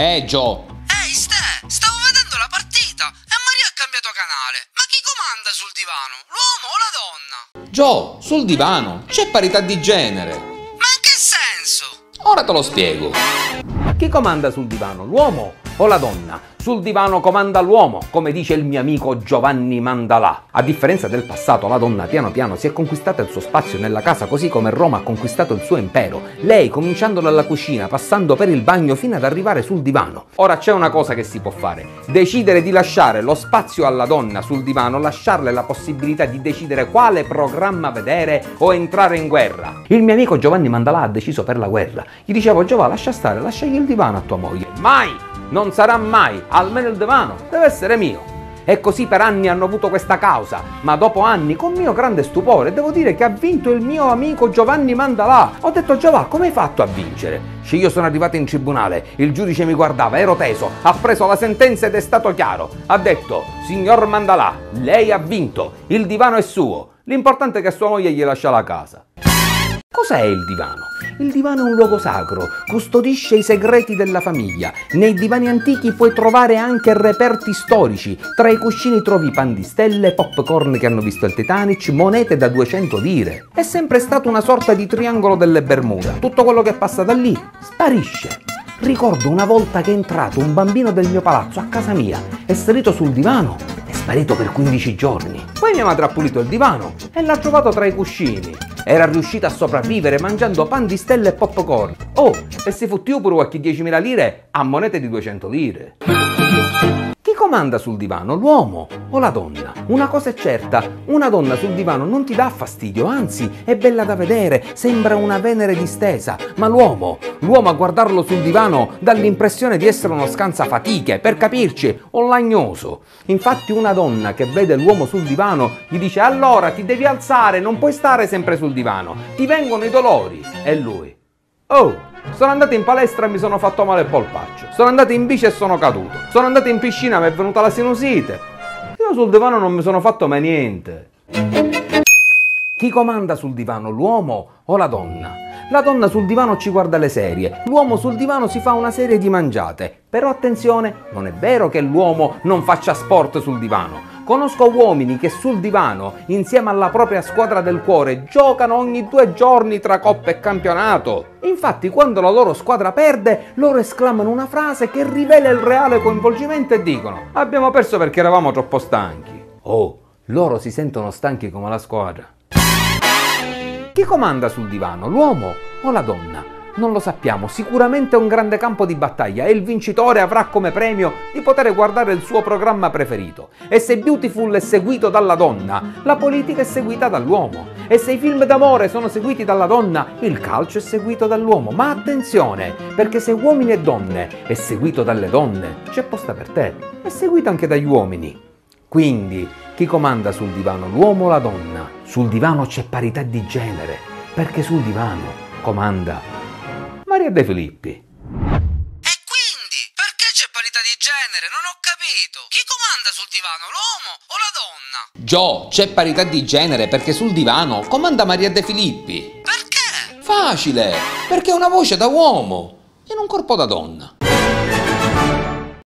Eh, Gio. Ehi, Ste, stavo vedendo la partita e Maria ha cambiato canale. Ma chi comanda sul divano? L'uomo o la donna? Gio, sul divano c'è parità di genere. Ma in che senso? Ora te lo spiego. Chi comanda sul divano, l'uomo o la donna? Sul divano comanda l'uomo, come dice il mio amico Giovanni Mandalà. A differenza del passato, la donna piano piano si è conquistata il suo spazio nella casa, così come Roma ha conquistato il suo impero. Lei, cominciando dalla cucina, passando per il bagno fino ad arrivare sul divano. Ora c'è una cosa che si può fare: decidere di lasciare lo spazio alla donna sul divano, lasciarle la possibilità di decidere quale programma vedere o entrare in guerra. Il mio amico Giovanni Mandalà ha deciso per la guerra. Gli dicevo, Giova, lascia stare, lasciagli il divano a tua moglie. Mai! Non sarà mai, almeno il divano, deve essere mio. E così per anni hanno avuto questa causa, ma dopo anni, con mio grande stupore, devo dire che ha vinto il mio amico Giovanni Mandalà. Ho detto Giovanni, come hai fatto a vincere? Se io sono arrivato in tribunale, il giudice mi guardava, ero teso, ha preso la sentenza ed è stato chiaro. Ha detto, signor Mandalà, lei ha vinto, il divano è suo. L'importante è che sua moglie gli lascia la casa. Cos'è il divano? Il divano è un luogo sacro, custodisce i segreti della famiglia. Nei divani antichi puoi trovare anche reperti storici. Tra i cuscini trovi pan di stelle, popcorn che hanno visto il Titanic, monete da 200 lire. È sempre stato una sorta di triangolo delle Bermuda. Tutto quello che passa da lì sparisce. Ricordo una volta che è entrato un bambino del mio palazzo a casa mia, è salito sul divano, è sparito per 15 giorni. Poi mia madre ha pulito il divano e l'ha trovato tra i cuscini. Era riuscita a sopravvivere mangiando pan di stelle e popcorn. Oh, e si fu pure qualche 10.000 lire a monete di 200 lire. Chi comanda sul divano, l'uomo o la donna? Una cosa è certa, una donna sul divano non ti dà fastidio, anzi è bella da vedere, sembra una venere distesa, ma l'uomo, l'uomo a guardarlo sul divano dà l'impressione di essere uno scansafatiche, per capirci, un lagnoso. Infatti una donna che vede l'uomo sul divano gli dice allora ti devi alzare, non puoi stare sempre sul divano, ti vengono i dolori. E lui, oh, sono andato in palestra e mi sono fatto male il polpaccio. Sono andato in bici e sono caduto. Sono andato in piscina e mi è venuta la sinusite. Io sul divano non mi sono fatto mai niente. Chi comanda sul divano, l'uomo o la donna? La donna sul divano ci guarda le serie, l'uomo sul divano si fa una serie di mangiate. Però attenzione, non è vero che l'uomo non faccia sport sul divano. Conosco uomini che sul divano, insieme alla propria squadra del cuore, giocano ogni due giorni tra coppa e campionato. Infatti, quando la loro squadra perde, loro esclamano una frase che rivela il reale coinvolgimento e dicono: Abbiamo perso perché eravamo troppo stanchi. Oh, loro si sentono stanchi come la squadra. Chi comanda sul divano, l'uomo o la donna? Non lo sappiamo, sicuramente è un grande campo di battaglia e il vincitore avrà come premio di poter guardare il suo programma preferito. E se Beautiful è seguito dalla donna, la politica è seguita dall'uomo. E se i film d'amore sono seguiti dalla donna, il calcio è seguito dall'uomo. Ma attenzione, perché se uomini e donne è seguito dalle donne, c'è posta per te. È seguito anche dagli uomini. Quindi, chi comanda sul divano, l'uomo o la donna? Sul divano c'è parità di genere, perché sul divano comanda Maria De Filippi. E quindi, perché c'è parità di genere? Non ho capito. Chi comanda sul divano, l'uomo o la donna? Gio, c'è parità di genere perché sul divano comanda Maria De Filippi. Perché? Facile, perché è una voce da uomo in un corpo da donna.